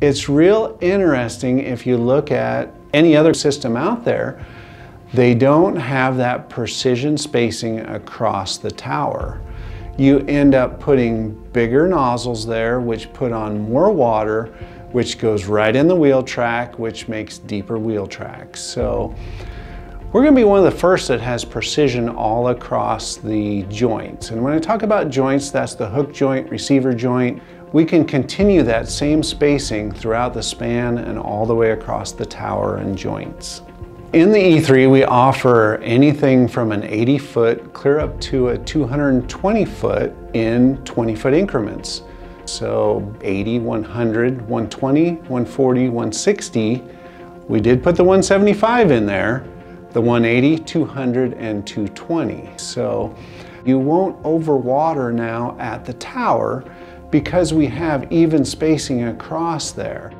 It's real interesting if you look at any other system out there, they don't have that precision spacing across the tower. You end up putting bigger nozzles there, which put on more water, which goes right in the wheel track, which makes deeper wheel tracks. So we're gonna be one of the first that has precision all across the joints. And when I talk about joints, that's the hook joint, receiver joint, we can continue that same spacing throughout the span and all the way across the tower and joints. In the E3, we offer anything from an 80 foot clear up to a 220 foot in 20 foot increments. So 80, 100, 120, 140, 160. We did put the 175 in there, the 180, 200, and 220. So you won't overwater now at the tower because we have even spacing across there.